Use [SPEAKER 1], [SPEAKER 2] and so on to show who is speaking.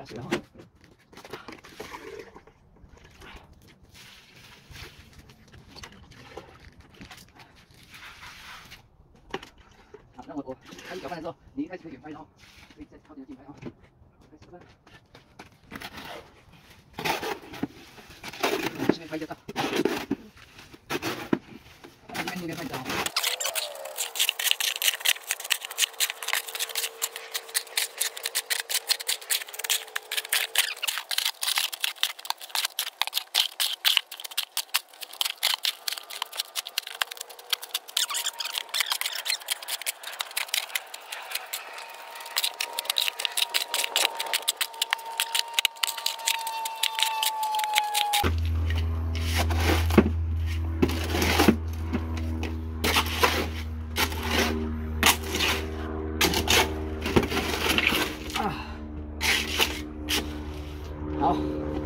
[SPEAKER 1] 下水哈。好，那我我开始搅拌的时候，你一开始可以远拍，然后可以再靠近近拍啊。开始搅拌。这边拍一下照，这边那边拍照。啊，好。